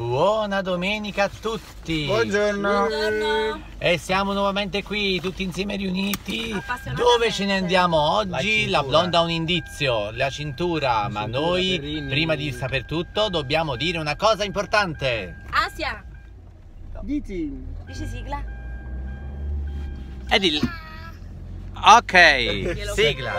Buona domenica a tutti! Buongiorno. Buongiorno. E siamo nuovamente qui, tutti insieme riuniti. Dove ce ne andiamo oggi? La La, blonda ha un indizio, la cintura, ma cintura, noi, Perini. prima di saper tutto, dobbiamo dire una cosa importante. Asia, Diti. dici sigla? Ed il... Ok, Glielo sigla.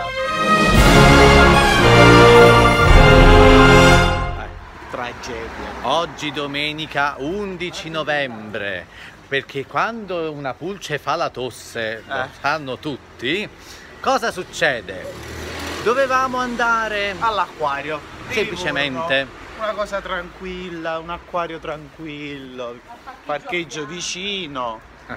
Tragedia. Oggi domenica 11 novembre, perché quando una pulce fa la tosse, lo Eh. sanno tutti, cosa succede? Dovevamo andare All'acquario. Semplicemente. Livorno. Una cosa tranquilla, un acquario tranquillo, parcheggio vicino. Eh.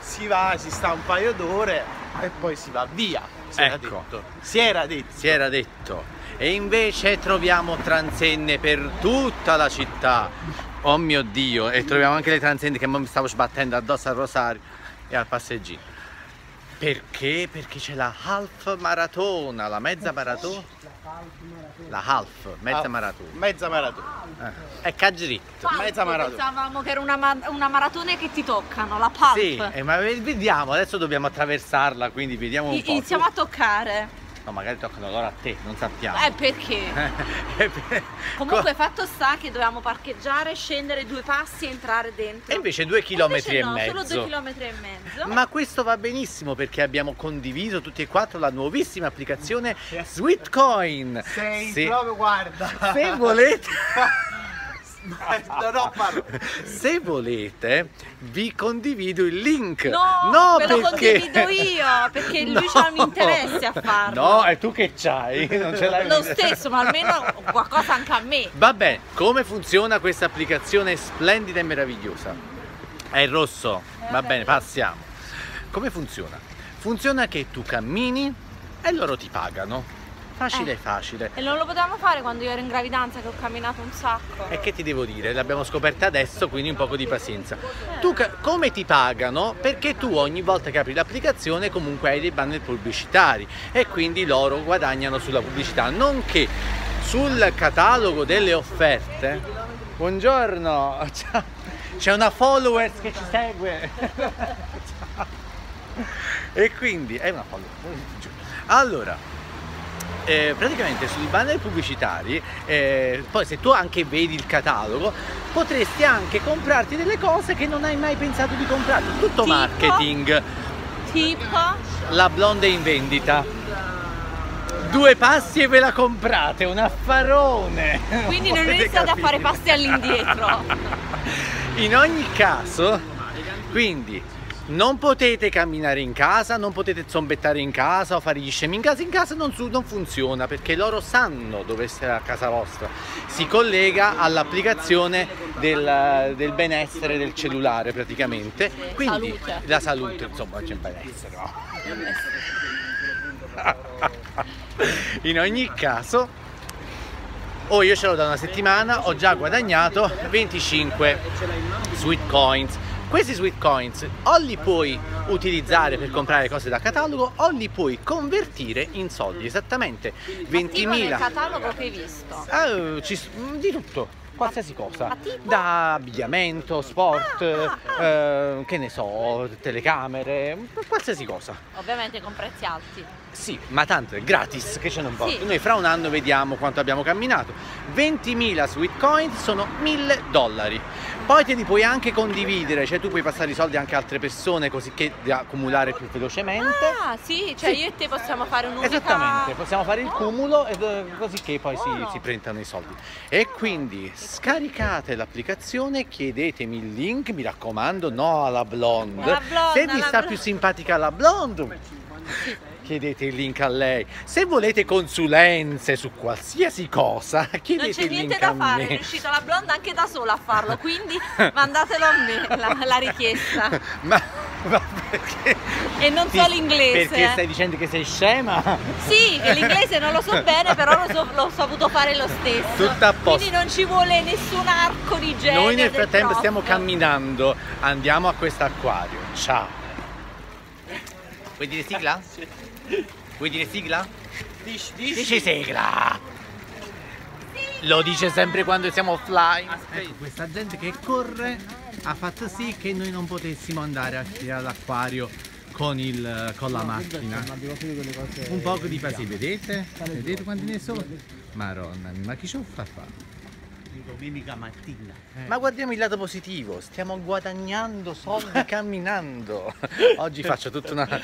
Si va, si sta un paio d'ore e poi si va via. Si era Ecco. detto. Si era detto. si era detto. E invece troviamo transenne per tutta la città. Oh mio Dio, e troviamo anche le transenne che mi stavo sbattendo addosso al Rosario e al passeggino. Perché? Perché c'è la half maratona, la mezza maratona. La half, mezza Ah, maratona. Mezza maratona. Eh, È cagritto. Mezza maratona. Pensavamo che era una, ma- una maratona che ti toccano, la pulp. Sì, eh, ma vediamo, adesso dobbiamo attraversarla, quindi vediamo un I- po'. Iniziamo a toccare. No, magari toccano loro a te, non sappiamo. Eh, perché? Eh, per- Comunque fatto sta che dovevamo parcheggiare, scendere due passi e entrare dentro. E invece due chilometri Invece e no, mezzo. solo due chilometri e mezzo. Ma questo va benissimo perché abbiamo condiviso tutti e quattro la nuovissima applicazione Sweetcoin. Sei Se- proprio guarda. Se volete, non ho parole. se volete, vi condivido il link. No, ve lo perché condivido io, perché lui c'ha un interesse a farlo. No, è tu che c'hai, non ce l'hai. Lo stesso, ma almeno qualcosa anche a me. Va bene, come funziona questa applicazione splendida e meravigliosa? È il rosso, va bene, passiamo. Come funziona? Funziona che tu cammini e loro ti pagano. Facile Eh. facile. E non lo potevamo fare quando io ero in gravidanza che ho camminato un sacco. E che ti devo dire? L'abbiamo scoperta adesso, quindi un poco di pazienza. Tu come ti pagano? Perché tu ogni volta che apri l'applicazione comunque hai dei banner pubblicitari e quindi loro guadagnano sulla pubblicità, nonché sul catalogo delle offerte. Buongiorno, ciao. c'è una followers che ci segue. Ciao. E quindi è una follower. Allora, eh, praticamente sui banner pubblicitari, eh, poi se tu anche vedi il catalogo, potresti anche comprarti delle cose che non hai mai pensato di comprare. Tutto Tipo? marketing. Tipo, La blonda è in vendita. Due passi e ve la comprate, un affarone. quindi non Potete iniziate a fare passi all'indietro. In ogni caso, quindi non potete camminare in casa, non potete zombettare in casa o fare gli scemi in casa, in casa non, non funziona perché loro sanno dove sia casa vostra. Si collega all'applicazione del, del benessere del cellulare praticamente. Quindi Salute. la salute, insomma, c'è benessere. no? In ogni caso, oh io ce l'ho da una settimana, ho già guadagnato 25 sweet coins. Questi sweet coins o li puoi utilizzare per comprare cose da catalogo o li puoi convertire in soldi, esattamente Attivo nel 20.000. catalogo che hai visto. Ah, ci di tutto, qualsiasi cosa. Da abbigliamento, sport, Ah, ah, eh, che ne so, telecamere, qualsiasi cosa. Ovviamente con prezzi alti. Sì, ma tanto è gratis, che ce ne importa. Sì. Noi fra un anno vediamo quanto abbiamo camminato. 20.000 sweet coins sono 1000 dollari. Poi te li puoi anche condividere, cioè tu puoi passare i soldi anche a altre persone così che di accumulare più velocemente. Ah, sì, cioè Sì. io e te possiamo fare un'unica... Esattamente, possiamo fare il Oh. cumulo e eh, così che poi si, si prendano i soldi. E quindi scaricate l'applicazione, chiedetemi il link, mi raccomando, no alla blonde. Alla blonde, Se vi sta blo- più simpatica la blonde, chiedete il link a lei. Se volete consulenze su qualsiasi cosa, Non chiedete c'è il niente link da a fare, è me. riuscita la blonda anche da sola a farlo, quindi mandatelo a me la, la richiesta. Ma, ma perché? E non so l'inglese. Perché stai dicendo che sei scema? Sì, che l'inglese non lo so bene, però lo so- l'ho saputo fare lo stesso. Tutto a posto. Quindi non ci vuole nessun arco di genere. Noi nel frattempo prof. stiamo camminando, andiamo a questo acquario. Ciao. Vuoi dire sigla? Vuoi dire sigla? Dici, dici. Dici sigla! Lo dice sempre quando siamo offline. Ecco, questa gente che corre ha fatto sì che noi non potessimo andare a tirare l'acquario con, il, con la macchina. Un poco di pazienza, vedete? Vedete quanti ne sono? Maronna, mia, ma chi ce lo fa fare? Domenica mattina. Ma guardiamo il lato positivo, stiamo guadagnando soldi camminando. Oggi faccio tutta una.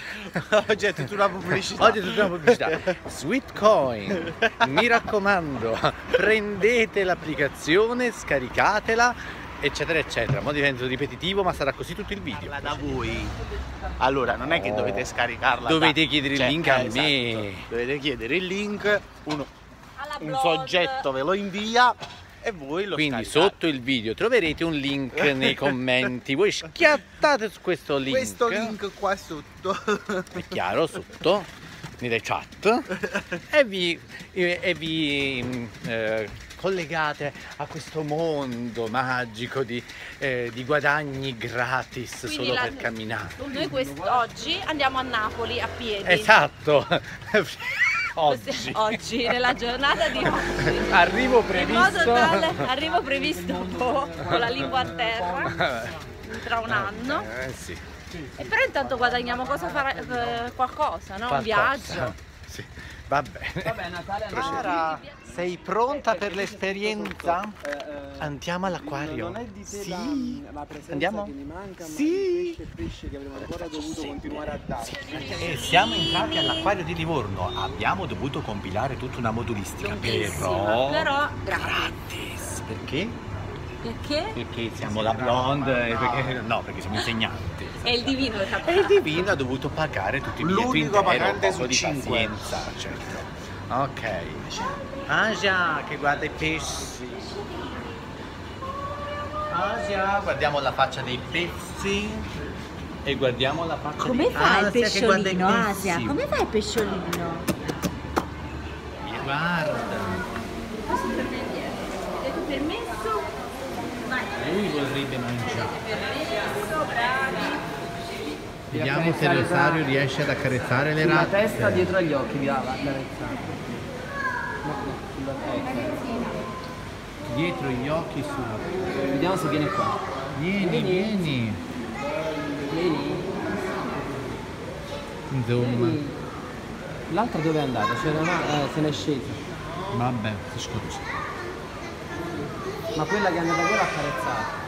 Oggi è tutta una pubblicità. Oggi è tutta una pubblicità. Sweet Coin, mi raccomando, prendete l'applicazione, scaricatela, eccetera, eccetera. Mo divento ripetitivo, ma sarà così tutto il video. Parla da voi. Allora, non è che No. dovete scaricarla. Dovete da- chiedere il Cioè, link a eh, me. esatto. Dovete chiedere il link, uno- un soggetto ve lo invia e voi lo Quindi scaricate. sotto il video troverete un link nei commenti. Voi schiattate su questo link. Questo link qua sotto. è chiaro sotto nelle chat e vi, e vi, mm, eh, collegate a questo mondo magico di, eh, di guadagni gratis Quindi solo la- per camminare. Noi quest- oggi andiamo a Napoli a piedi. Esatto. Oggi. Oggi. nella giornata di oggi. Arrivo previsto. tale, arrivo previsto boh, con la lingua a terra tra un anno. Eh sì. E però intanto guadagniamo cosa fare, eh, qualcosa, no? Un viaggio. Sì. Va bene. Vabbè, Natale a Sara, sei pronta per l'esperienza? Eh, Andiamo all'acquario. Non è di te Sì. la, la presenza Andiamo? che mi manca, ma Sì. il pesce, pesce che avremmo ancora dovuto continuare a dare. E siamo entrati all'acquario di Livorno, abbiamo dovuto compilare tutta una modulistica, però, Però gratis. gratis. Perché? Perché? Perché siamo la blonde, e perché, no, perché siamo insegnanti. È il divino che E il divino ha dovuto pagare tutti i biglietti L'unico interi, pagante un po' su di cinque. pazienza, certo. Ok. Asia che guarda i pesci. Asia, guardiamo la faccia dei pesci e guardiamo la faccia Come di fa il Asia che guarda i pesciolino, pesci. Asia? Come fa il pesciolino? Guarda. Lui vorrebbe mangiare. Vediamo se Rosario riesce ad accarezzare le Sulla razze. testa dietro agli occhi, vi dava. Dietro gli occhi su. Vediamo se viene qua. Vieni, vieni. Vieni. Insomma. L'altra dove è andata? C'era una. Eh, se n'è scesa. Vabbè, si scoccia. Ma quella che è andata quella ha accarezzato.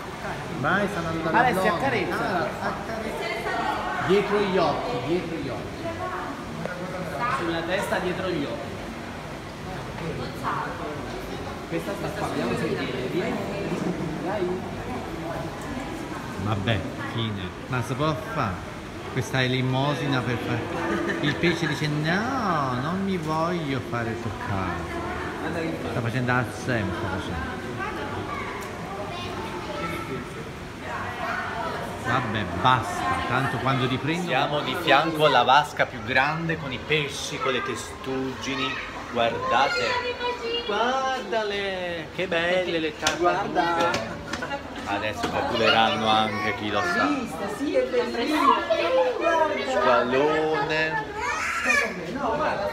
Vai, stanno andando Vale, alla si blonda. accarezza. Dietro gli occhi, dietro gli occhi. Sulla testa dietro gli occhi. Questa sta qua, vediamo se viene. Vieni. Dai. Vabbè, fine. Ma si può fare? Questa elemosina per fare. Il pesce dice no, non mi voglio fare toccare. Sta facendo al sempre, sta facendo. Vabbè, basta, tanto quando riprendo. Siamo di fianco alla vasca più grande con i pesci, con le testuggini. Guardate. Guardale, che belle le tartarughe. Adesso populeranno anche chi lo sa. Sì, è bellissimo. Squallone. Guarda,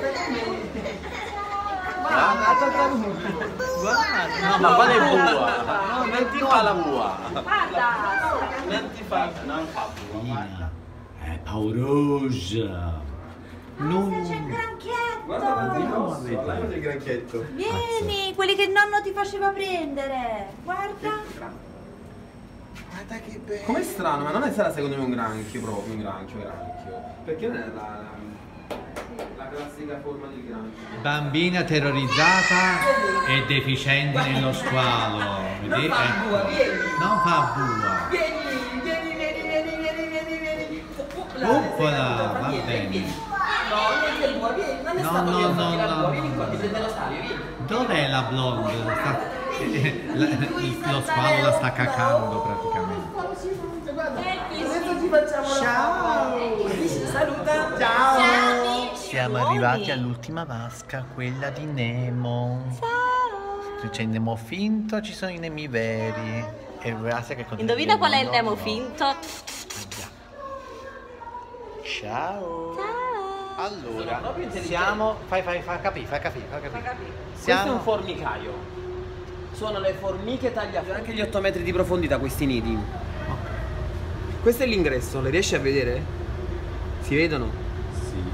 guarda. No, ma quale bua? No, non ti fa la bua. Non ti fa, non fa bua. È paurosa. Non... C'è il granchietto! Andiamo a vedere. Vieni, quelli che il nonno ti faceva prendere! Guarda! Guarda che bello. Com'è strano, ma non è sarà secondo me un granchio proprio, un granchio, granchio. Perché non è la, la, la classica forma del granchio? Bambina terrorizzata e deficiente nello squalo. Vedete? Ecco. Non fa bua. Vieni, vieni, vieni, vieni, vieni, vieni, vieni. Uppola, va bene. No, non è bua, vieni, non è No, stato no, io no, la no, bua, vieni qua, ti prende lo stadio, vieni. Dov'è la blonde? Sta- la- lo squalo la sta cacando praticamente. Adesso ci facciamo Ciao. Saluta. Ciao! Siamo arrivati all'ultima vasca, quella di Nemo. Ciao! C'è il Nemo finto, ci sono i Nemi veri. E che Indovina qual è il Nemo no. finto? Ciao! Allora, proprio intelligenti. siamo. Fai, fai, fai capire, fai capire, fai capire. Questo è un Siamo. formicaio. Sono le formiche tagliafuoco. Anche gli 8 metri di profondità questi nidi. Questo è l'ingresso, le riesci a vedere? Si vedono?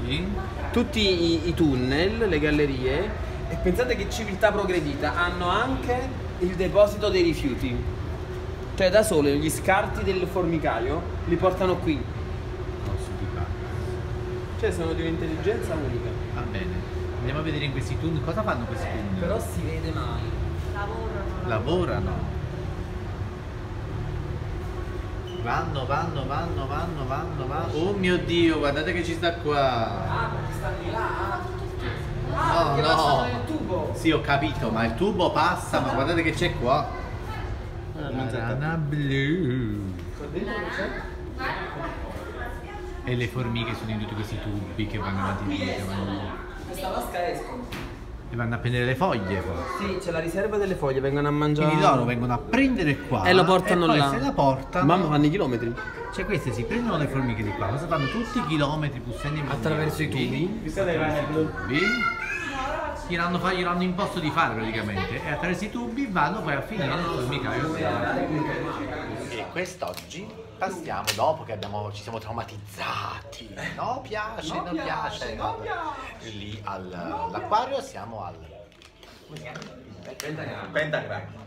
Sì. Tutti i, i tunnel, le gallerie. E pensate che civiltà progredita hanno anche il deposito dei rifiuti. Cioè da sole gli scarti del formicaio li portano qui. Cioè sono di un'intelligenza unica. Va bene. Andiamo a vedere in questi tunnel cosa fanno questi tunnel. Però si vede mai. Lavorano. lavorano. Vanno, vanno, vanno, vanno, vanno, vanno. Oh mio dio, guardate che ci sta qua. Ah, perché stanno di là? No, che no. passano nel tubo. Sì, ho capito, ma il tubo passa, ma guardate che c'è qua. Rana blu. E le formiche sono in tutti questi tubi che vanno avanti e indietro, vanno- Questa vasca escono. E vanno a prendere le foglie poi. Sì, c'è la riserva delle foglie, vengono a mangiare. Quindi loro vengono a prendere qua E lo portano e poi là. se la portano. Mamma fanno i chilometri. Cioè queste si prendono le formiche di qua, cosa fanno tutti i chilometri bussando in Attraverso i tubi. tubi. Gliel'hanno, fa- gliel'hanno imposto di fare praticamente e attraverso i tubi vanno poi a finire nel formicaio. E quest'oggi passiamo dopo che abbiamo, ci siamo traumatizzati. No, piace, no, piace. Lì al- all'acquario siamo al Pentagram.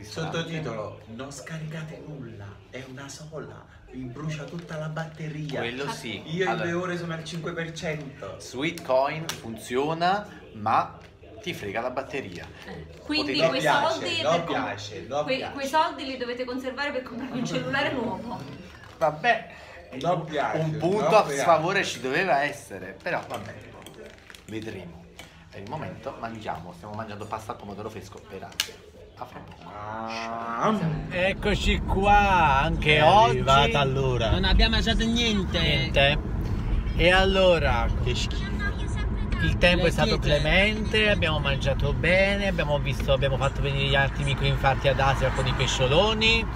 Sottotitolo Non scaricate nulla, è una sola, vi brucia tutta la batteria. Quello sì. Io in Allora, due ore sono al 5%. Sweet Coin funziona, ma ti frega la batteria. Quindi Potete- quei piace, soldi, com- piace, non quei, soldi li dovete conservare per comprare un cellulare nuovo. Vabbè, Non piace, un punto non a sfavore ci doveva essere, però vabbè, vedremo. Per il momento mangiamo, stiamo mangiando pasta al pomodoro fresco per Asia. A fra poco. Ah, Eccoci qua, anche è arrivata allora. Non abbiamo mangiato niente. Niente. E allora, Che schifo. Il tempo è stato clemente, abbiamo mangiato bene, abbiamo visto, abbiamo fatto venire gli altri microinfarti ad Asia con i pescioloni.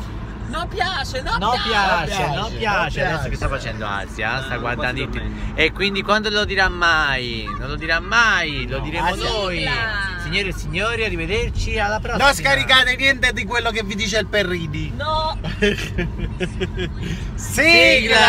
Non piace, non No piace, piace, no no piace. Adesso piace. che sta facendo Asia? Sta Ah, guardando i. E quindi quando lo dirà mai? Non lo dirà mai, lo diremo Asia. noi. Sigla. Signore e signori, arrivederci alla prossima. Non scaricate niente di quello che vi dice il Perrini. No! Sigla!